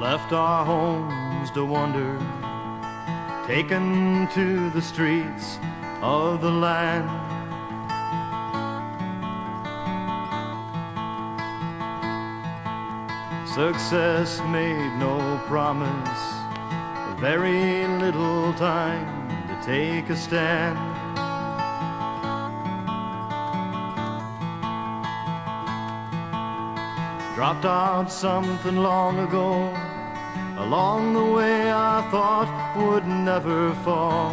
left our homes to wander, taken to the streets of the land. Success made no promise, very little time to take a stand. Dropped out something long ago, along the way I thought would never fall.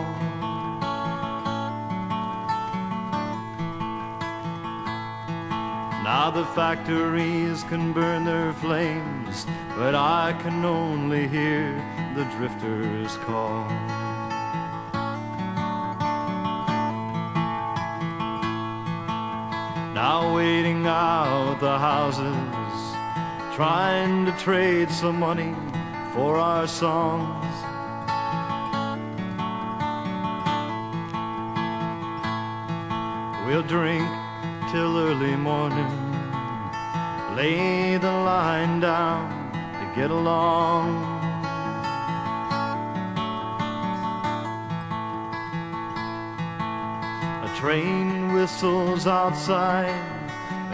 Now the factories can burn their flames, but I can only hear the drifters call. Now waiting out the houses, trying to trade some money for our songs. We'll drink till early morning, lay the line down to get along. A train whistles outside,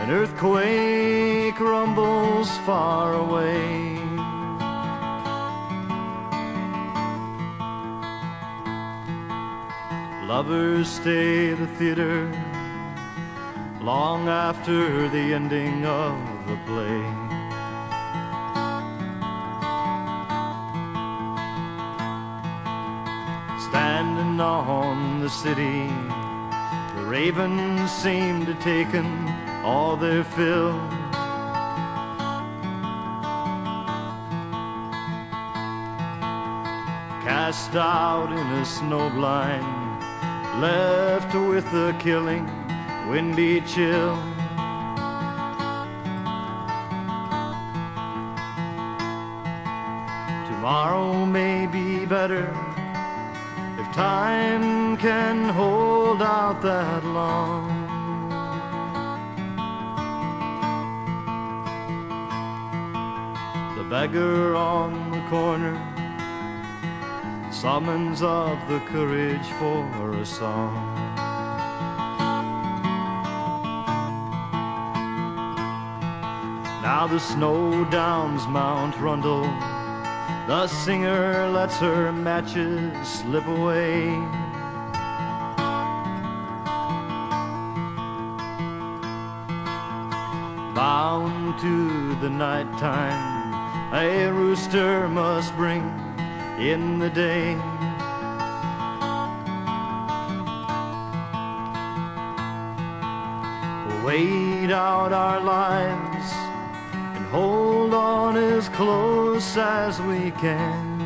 an earthquake rumbles far away. Lovers stay the theater long after the ending of the play. Standing on the city, the ravens seem to take taken all their fill. Cast out in a snowblind, left with the killing windy chill. Tomorrow may be better if time can hold out that long. Beggar on the corner summons up the courage for a song. Now the snow downs Mount Rundle. The singer lets her matches slip away. Bound to the nighttime, a rooster must bring in the day. Wait out our lives and hold on as close as we can.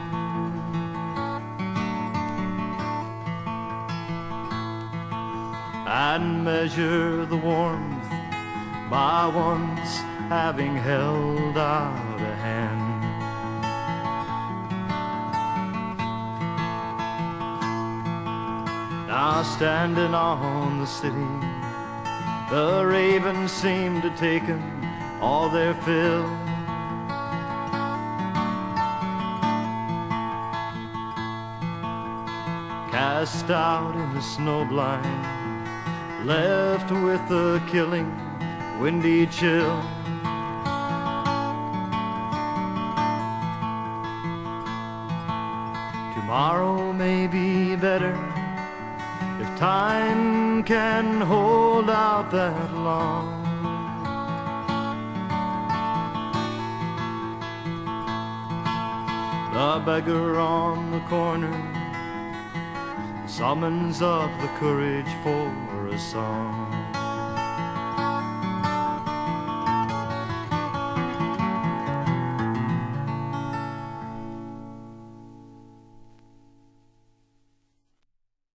And measure the warmth by once having held out a hand. Now standing on the city, the ravens seem to take taken all their fill. Cast out in the snowblind, left with the killing windy chill. Tomorrow may be better if time can hold out that long. The beggar on the corner summons up the courage for a song.